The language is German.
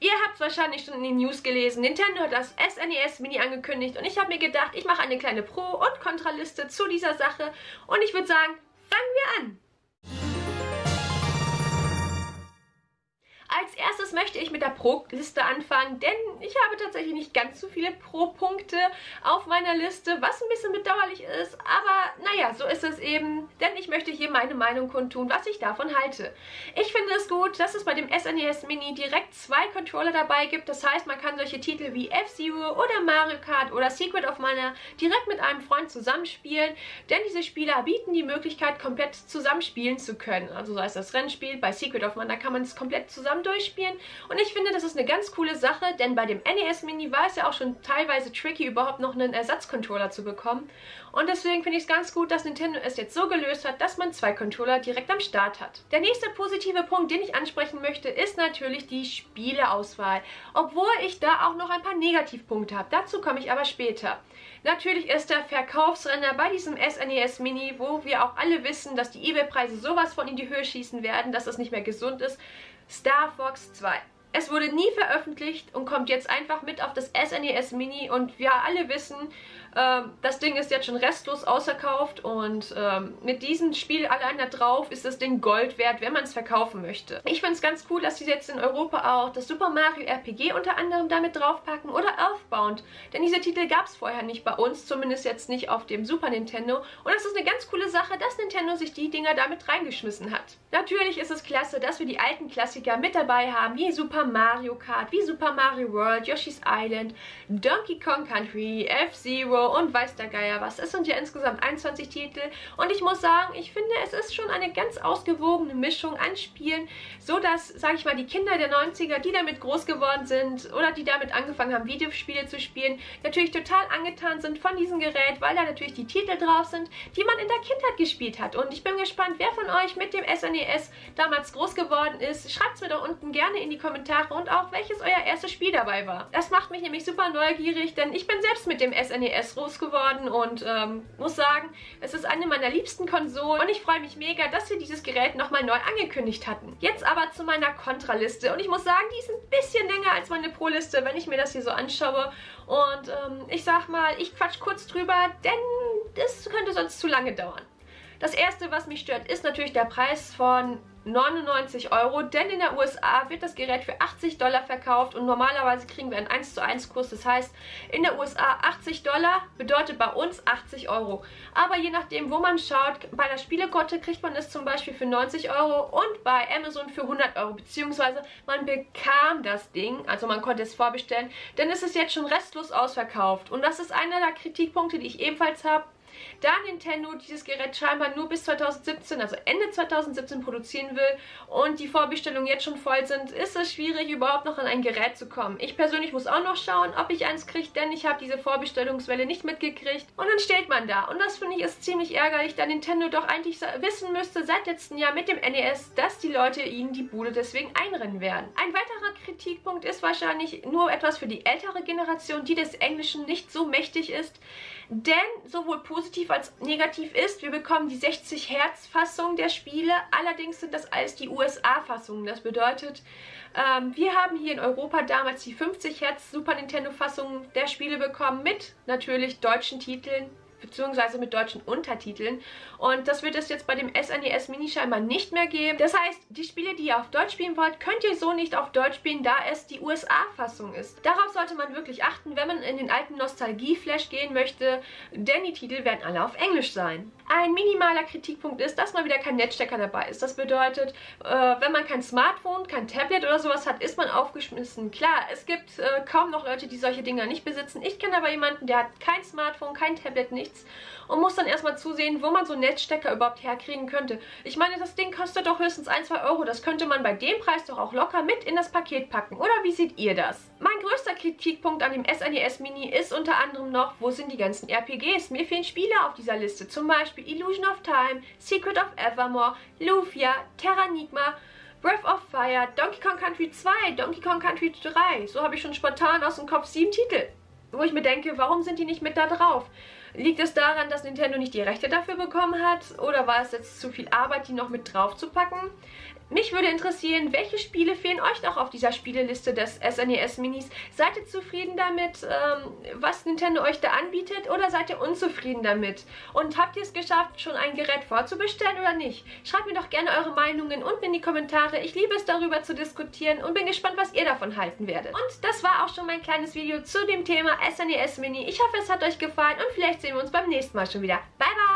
Ihr habt es wahrscheinlich schon in den News gelesen. Nintendo hat das SNES Mini angekündigt und ich habe mir gedacht, ich mache eine kleine Pro- und Kontraliste zu dieser Sache und ich würde sagen, fangen wir an. Möchte ich mit der Pro-Liste anfangen, denn ich habe tatsächlich nicht ganz so viele Pro-Punkte auf meiner Liste, was ein bisschen bedauerlich ist, aber naja, so ist es eben, denn ich möchte hier meine Meinung kundtun, was ich davon halte. Ich finde es gut, dass es bei dem SNES e Mini direkt zwei Controller dabei gibt, das heißt, man kann solche Titel wie F-Zero oder Mario Kart oder Secret of Mana direkt mit einem Freund zusammenspielen, denn diese Spieler bieten die Möglichkeit, komplett zusammenspielen zu können. Also so heißt das Rennspiel, bei Secret of Mana kann man es komplett zusammen durchspielen. Und ich finde, das ist eine ganz coole Sache, denn bei dem NES Mini war es ja auch schon teilweise tricky, überhaupt noch einen Ersatzcontroller zu bekommen. Und deswegen finde ich es ganz gut, dass Nintendo es jetzt so gelöst hat, dass man zwei Controller direkt am Start hat. Der nächste positive Punkt, den ich ansprechen möchte, ist natürlich die Spieleauswahl. Obwohl ich da auch noch ein paar Negativpunkte habe. Dazu komme ich aber später. Natürlich ist der Verkaufsrenner bei diesem SNES e Mini, wo wir auch alle wissen, dass die eBay-Preise sowas von in die Höhe schießen werden, dass das nicht mehr gesund ist, Star Fox 2. Es wurde nie veröffentlicht und kommt jetzt einfach mit auf das SNES e Mini und wir alle wissen, ähm, das Ding ist jetzt schon restlos ausverkauft und ähm, mit diesem Spiel allein da drauf ist das Ding Gold wert, wenn man es verkaufen möchte. Ich finde es ganz cool, dass sie jetzt in Europa auch das Super Mario RPG unter anderem damit draufpacken oder Earthbound, denn diese Titel gab es vorher nicht bei uns, zumindest jetzt nicht auf dem Super Nintendo und das ist eine ganz coole Sache, dass Nintendo sich die Dinger damit reingeschmissen hat. Natürlich ist es klasse, dass wir die alten Klassiker mit dabei haben, wie Super Mario Kart, wie Super Mario World, Yoshi's Island, Donkey Kong Country, F-Zero, und weiß der Geier was. Es sind ja insgesamt 21 Titel und ich muss sagen, ich finde, es ist schon eine ganz ausgewogene Mischung an Spielen, so dass, sage ich mal, die Kinder der 90er, die damit groß geworden sind oder die damit angefangen haben, Videospiele zu spielen, natürlich total angetan sind von diesem Gerät, weil da natürlich die Titel drauf sind, die man in der Kindheit gespielt hat. Und ich bin gespannt, wer von euch mit dem SNES e damals groß geworden ist. Schreibt es mir doch unten gerne in die Kommentare und auch, welches euer erstes Spiel dabei war. Das macht mich nämlich super neugierig, denn ich bin selbst mit dem SNES groß geworden und ähm, muss sagen, es ist eine meiner liebsten Konsolen und ich freue mich mega, dass sie dieses Gerät nochmal neu angekündigt hatten. Jetzt aber zu meiner Kontraliste und ich muss sagen, die ist ein bisschen länger als meine Pro-Liste, wenn ich mir das hier so anschaue und ähm, ich sag mal, ich quatsch kurz drüber, denn das könnte sonst zu lange dauern. Das erste, was mich stört, ist natürlich der Preis von 99 Euro, denn in der USA wird das Gerät für 80 Dollar verkauft und normalerweise kriegen wir einen 1 zu 1 Kurs. Das heißt, in der USA 80 Dollar bedeutet bei uns 80 Euro. Aber je nachdem, wo man schaut, bei der Spielekotte kriegt man es zum Beispiel für 90 Euro und bei Amazon für 100 Euro. Beziehungsweise man bekam das Ding, also man konnte es vorbestellen, denn es ist jetzt schon restlos ausverkauft. Und das ist einer der Kritikpunkte, die ich ebenfalls habe. Da Nintendo dieses Gerät scheinbar nur bis 2017, also Ende 2017 produzieren will und die Vorbestellungen jetzt schon voll sind, ist es schwierig, überhaupt noch an ein Gerät zu kommen. Ich persönlich muss auch noch schauen, ob ich eins kriege, denn ich habe diese Vorbestellungswelle nicht mitgekriegt. Und dann steht man da. Und das finde ich ist ziemlich ärgerlich, da Nintendo doch eigentlich wissen müsste seit letztem Jahr mit dem NES, dass die Leute ihnen die Bude deswegen einrennen werden. Ein weiterer Kritikpunkt ist wahrscheinlich nur etwas für die ältere Generation, die des Englischen nicht so mächtig ist. Denn sowohl positiv als negativ ist, wir bekommen die 60 Hertz Fassung der Spiele, allerdings sind das alles die USA-Fassungen. Das bedeutet, ähm, wir haben hier in Europa damals die 50 Hertz Super Nintendo Fassung der Spiele bekommen mit natürlich deutschen Titeln beziehungsweise mit deutschen Untertiteln. Und das wird es jetzt bei dem SNES e Mini scheinbar nicht mehr geben. Das heißt, die Spiele, die ihr auf Deutsch spielen wollt, könnt ihr so nicht auf Deutsch spielen, da es die USA-Fassung ist. Darauf sollte man wirklich achten, wenn man in den alten Nostalgie-Flash gehen möchte, denn die Titel werden alle auf Englisch sein. Ein minimaler Kritikpunkt ist, dass mal wieder kein Netzstecker dabei ist. Das bedeutet, äh, wenn man kein Smartphone, kein Tablet oder sowas hat, ist man aufgeschmissen. Klar, es gibt äh, kaum noch Leute, die solche Dinger nicht besitzen. Ich kenne aber jemanden, der hat kein Smartphone, kein Tablet, nichts nichts und muss dann erstmal zusehen, wo man so Netzstecker überhaupt herkriegen könnte. Ich meine, das Ding kostet doch höchstens 1, 2 Euro. Das könnte man bei dem Preis doch auch locker mit in das Paket packen. Oder wie seht ihr das? Mein größter Kritikpunkt an dem SNES e Mini ist unter anderem noch, wo sind die ganzen RPGs? Mir fehlen Spiele auf dieser Liste. Zum Beispiel Illusion of Time, Secret of Evermore, Lufia, Terranigma, Breath of Fire, Donkey Kong Country 2, Donkey Kong Country 3. So habe ich schon spontan aus dem Kopf sieben Titel. Wo ich mir denke, warum sind die nicht mit da drauf? Liegt es daran, dass Nintendo nicht die Rechte dafür bekommen hat? Oder war es jetzt zu viel Arbeit, die noch mit drauf zu packen? Mich würde interessieren, welche Spiele fehlen euch noch auf dieser Spieleliste des SNES e Minis? Seid ihr zufrieden damit, ähm, was Nintendo euch da anbietet oder seid ihr unzufrieden damit? Und habt ihr es geschafft, schon ein Gerät vorzubestellen oder nicht? Schreibt mir doch gerne eure Meinungen unten in die Kommentare. Ich liebe es darüber zu diskutieren und bin gespannt, was ihr davon halten werdet. Und das war auch schon mein kleines Video zu dem Thema SNES e Mini. Ich hoffe, es hat euch gefallen und vielleicht sehen wir uns beim nächsten Mal schon wieder. Bye, bye!